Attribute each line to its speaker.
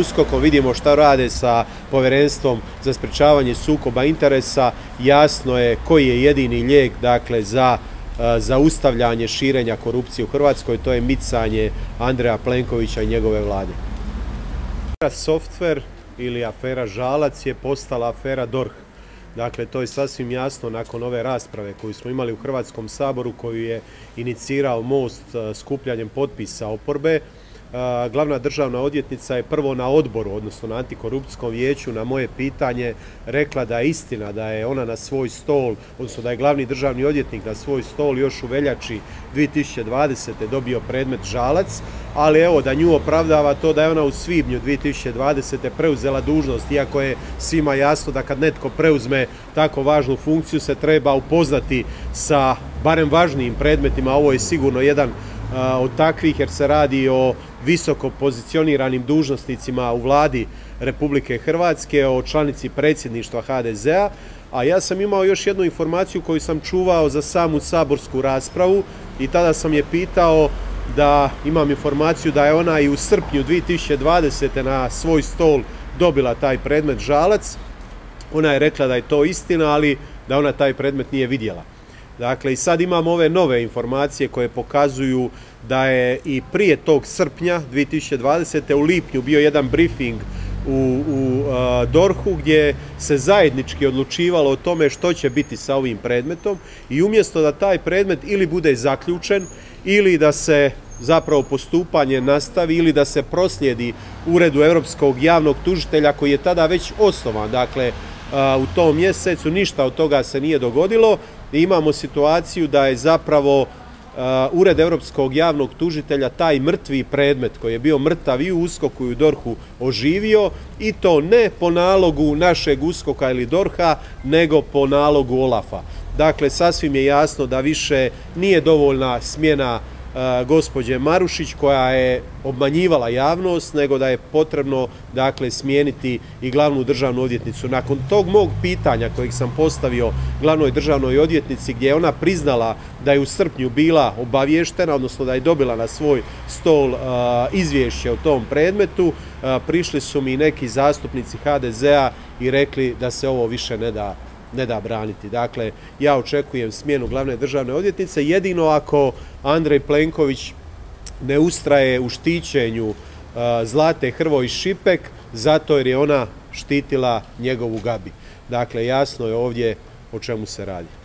Speaker 1: uskokom, vidimo šta rade sa povjerenstvom za sprečavanje sukoba interesa, jasno je koji je jedini lijek dakle, za zaustavljanje širenja korupcije u Hrvatskoj, to je micanje Andreja Plenkovića i njegove vlade. Software ili afera Žalac je postala afera DORH. Dakle, to je sasvim jasno nakon ove rasprave koju smo imali u Hrvatskom saboru koju je inicirao most skupljanjem potpisa oporbe glavna državna odvjetnica je prvo na odboru, odnosno na antikorupcijskom vijeću na moje pitanje rekla da je istina da je ona na svoj stol, odnosno da je glavni državni odvjetnik na svoj stol još u veljači 2020. dobio predmet Žalac, ali evo da nju opravdava to da je ona u svibnju 2020. preuzela dužnost, iako je svima jasno da kad netko preuzme tako važnu funkciju se treba upoznati sa barem važnijim predmetima, ovo je sigurno jedan od takvih jer se radi o visoko pozicioniranim dužnosnicima u vladi Republike Hrvatske, o članici predsjedništva HDZ-a, a ja sam imao još jednu informaciju koju sam čuvao za samu saborsku raspravu i tada sam je pitao da imam informaciju da je ona i u srpnju 2020. na svoj stol dobila taj predmet žalac. Ona je rekla da je to istina, ali da ona taj predmet nije vidjela. Dakle, i sad imamo ove nove informacije koje pokazuju da je i prije tog srpnja 2020. u lipnju bio jedan briefing u, u DORH-u gdje se zajednički odlučivalo o tome što će biti sa ovim predmetom i umjesto da taj predmet ili bude zaključen ili da se zapravo postupanje nastavi ili da se proslijedi Uredu Europskog javnog tužitelja koji je tada već osnovan. Dakle, u tom mjesecu ništa od toga se nije dogodilo imamo situaciju da je zapravo Ured Europskog javnog tužitelja taj mrtvi predmet koji je bio mrtav i u Uskoku i u Dorhu oživio i to ne po nalogu našeg Uskoka ili Dorha nego po nalogu Olafa. Dakle, sasvim je jasno da više nije dovoljna smjena gospođe Marušić koja je obmanjivala javnost, nego da je potrebno dakle smijeniti i glavnu državnu odvjetnicu. Nakon tog mog pitanja kojeg sam postavio glavnoj državnoj odvjetnici gdje je ona priznala da je u srpnju bila obavještena, odnosno da je dobila na svoj stol izvješće o tom predmetu, prišli su mi neki zastupnici HDZ-a i rekli da se ovo više ne da ne da braniti. Dakle, ja očekujem smjenu glavne državne odvjetnice, jedino ako Andrej Plenković ne ustraje u štićenju Zlate Hrvoj Šipek, zato jer je ona štitila njegovu Gabi. Dakle, jasno je ovdje o čemu se radi.